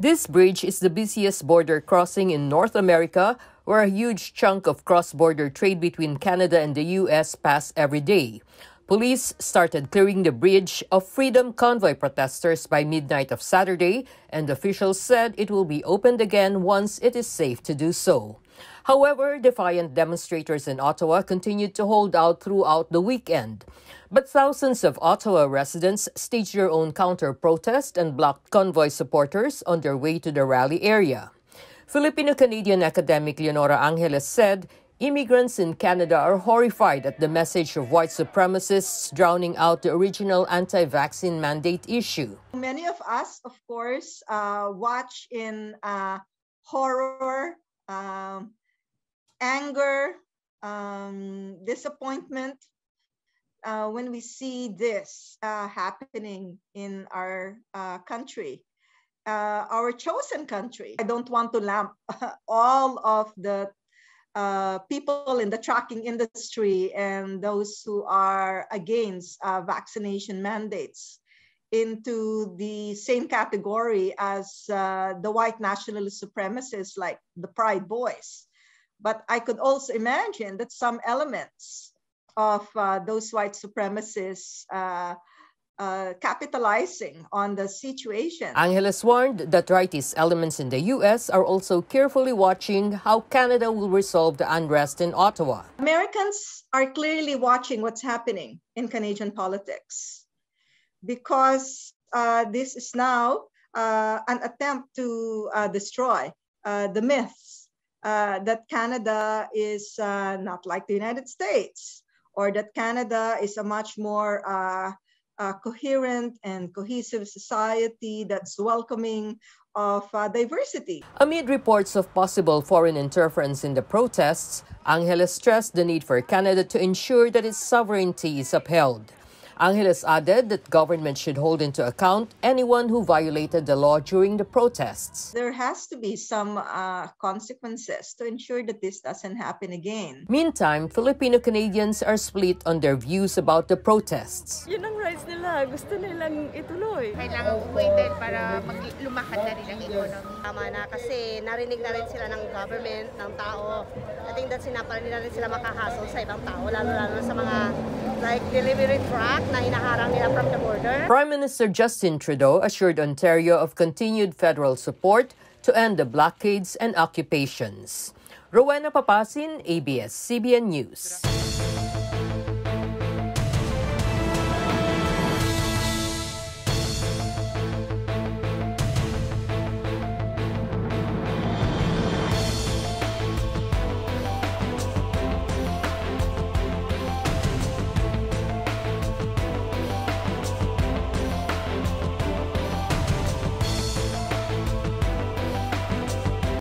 This bridge is the busiest border crossing in North America, where a huge chunk of cross border trade between Canada and the U.S. pass every day. Police started clearing the bridge of Freedom Convoy protesters by midnight of Saturday, and officials said it will be opened again once it is safe to do so. However, defiant demonstrators in Ottawa continued to hold out throughout the weekend. But thousands of Ottawa residents staged their own counter protest and blocked convoy supporters on their way to the rally area. Filipino Canadian academic Leonora Angeles said Immigrants in Canada are horrified at the message of white supremacists drowning out the original anti vaccine mandate issue. Many of us, of course, uh, watch in uh, horror, um, anger, um, disappointment uh, when we see this uh, happening in our uh, country. Uh, our chosen country. I don't want to lump all of the uh, people in the trucking industry and those who are against uh, vaccination mandates into the same category as uh, the white nationalist supremacists like the Pride Boys. But I could also imagine that some elements of uh, those white supremacists uh, capitalizing on the situation. Angeles warned that rightist elements in the U.S. are also carefully watching how Canada will resolve the unrest in Ottawa. Americans are clearly watching what's happening in Canadian politics because uh, this is now uh, an attempt to uh, destroy uh, the myths that Canada is not like the United States or that Canada is a much more a coherent and cohesive society that's welcoming of uh, diversity. Amid reports of possible foreign interference in the protests, Angeles stressed the need for Canada to ensure that its sovereignty is upheld. Angeles added that government should hold into account anyone who violated the law during the protests. There has to be some uh, consequences to ensure that this doesn't happen again. Meantime, Filipino Canadians are split on their views about the protests. Yun ang rights nila. Gusto nilang ituloy. Kailangan waited para lumakad na rin ang economy. Tama na kasi narinig na rin sila ng government, ng tao. I think that sinapal nila rin sila makahasol sa ibang tao, lalo-lalo sa mga like delivery truck na hinaharang nila from the border. Prime Minister Justin Trudeau assured Ontario of continued federal support to end the blockades and occupations. Rowena Papasin, ABS-CBN News.